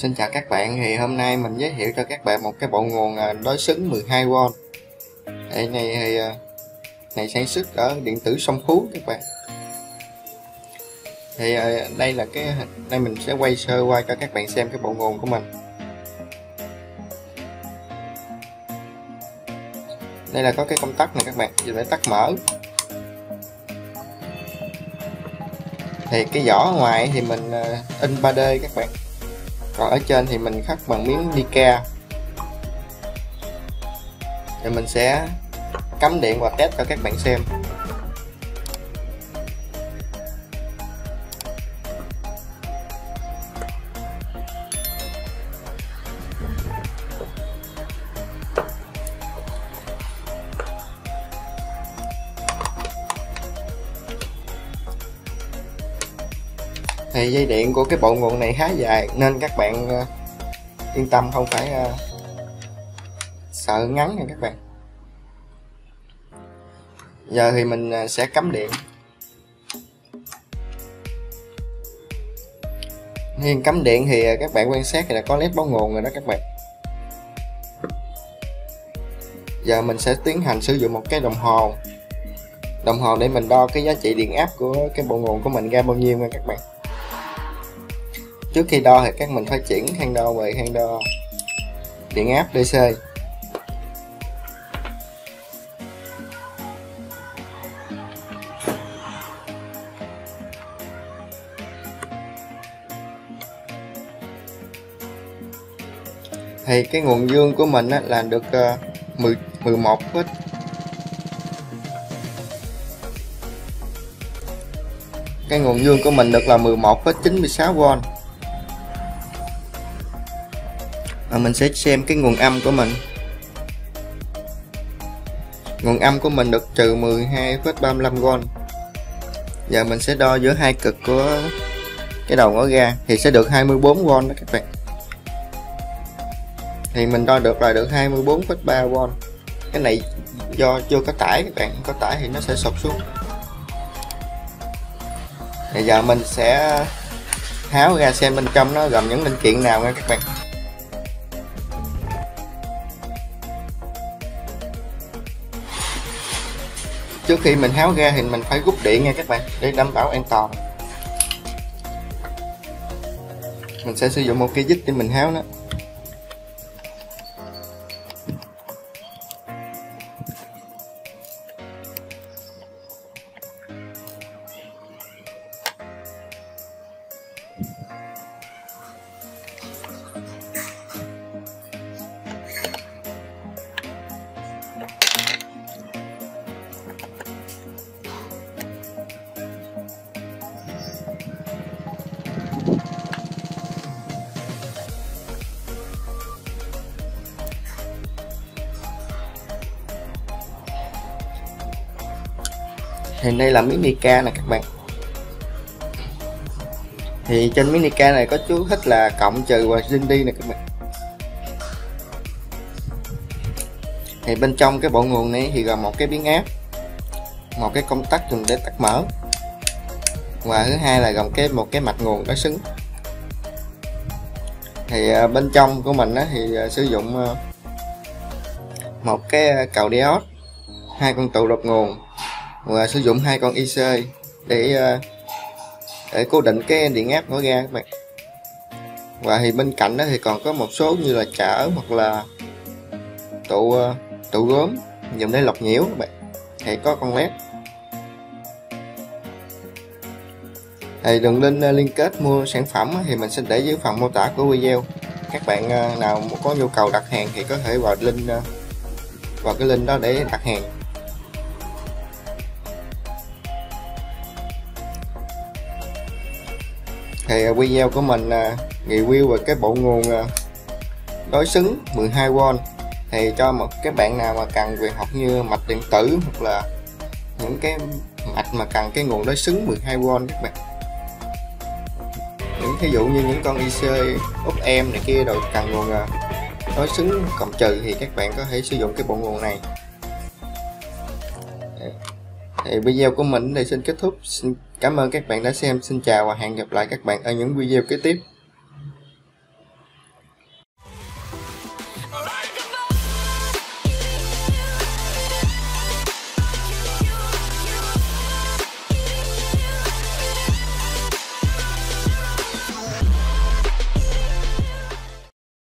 Xin chào các bạn, thì hôm nay mình giới thiệu cho các bạn một cái bộ nguồn à, đối xứng 12V Đây này thì à, này sản xuất ở điện tử sông Phú các bạn. Thì à, đây là cái đây mình sẽ quay sơ qua cho các bạn xem cái bộ nguồn của mình. Đây là có cái công tắc này các bạn, dùng để tắt mở. Thì cái vỏ ngoài thì mình in 3D các bạn còn ở trên thì mình khắc bằng miếng Nika thì mình sẽ cắm điện và test cho các bạn xem. Thì dây điện của cái bộ nguồn này khá dài nên các bạn uh, yên tâm không phải uh, sợ ngắn nha các bạn. Giờ thì mình uh, sẽ cắm điện. Hiện cắm điện thì các bạn quan sát thì là có led báo nguồn rồi đó các bạn. Giờ mình sẽ tiến hành sử dụng một cái đồng hồ. Đồng hồ để mình đo cái giá trị điện áp của cái bộ nguồn của mình ra bao nhiêu nha các bạn trước khi đo thì các mình phải chuyển thang đo về thang đo điện áp DC thì cái nguồn dương của mình á, là được uh, 10, 11 phút cái nguồn dương của mình được là 11,96V và mình sẽ xem cái nguồn âm của mình. Nguồn âm của mình được trừ 12,35V giờ mình sẽ đo giữa hai cực của cái đầu ngõ ra thì sẽ được 24V đó các bạn. Thì mình đo được là được 24,3V cái này do chưa có tải các bạn có tải thì nó sẽ sụp xuống. Bây giờ mình sẽ tháo ra xem bên trong nó gồm những linh kiện nào nha các bạn. Trước khi mình tháo ra thì mình phải rút điện nha các bạn, để đảm bảo an toàn. Mình sẽ sử dụng một cái dít để mình tháo nó thì đây là miếng mica nè các bạn. Thì trên miếng mica này có chú thích là cộng trừ và dinh đi nè các bạn. Thì bên trong cái bộ nguồn này thì gồm một cái biến áp một cái công tắc dùng để tắt mở. Và thứ hai là gồm cái một cái mạch nguồn có xứng. Thì à, bên trong của mình á, thì à, sử dụng à, một cái cầu diode hai con tụ đột nguồn và sử dụng hai con IC để ờ, để cố định cái điện áp nó ga các bạn. Và thì bên cạnh đó thì còn có một số như là chở hoặc là tụ ờ, tụ gốm dùng để lọc nhiễu các bạn. Thì có con led. Thì đường link ờ, liên kết mua sản phẩm thì mình sẽ để dưới phần mô tả của video. Các bạn nào có nhu cầu đặt hàng thì có thể vào link vào cái link đó để đặt hàng. Thì à, video của mình à, review về cái bộ nguồn à, đối xứng 12V thì cho một các bạn nào mà cần về học như mạch điện tử hoặc là những cái mạch mà cần cái nguồn đối xứng 12V các bạn. Những ví dụ như những con IC úp em này kia rồi cần nguồn đối xứng cộng trừ thì các bạn có thể sử dụng cái bộ nguồn này. Thì video của mình đây xin kết thúc. Xin cảm ơn các bạn đã xem. Xin chào và hẹn gặp lại các bạn ở những video kế tiếp.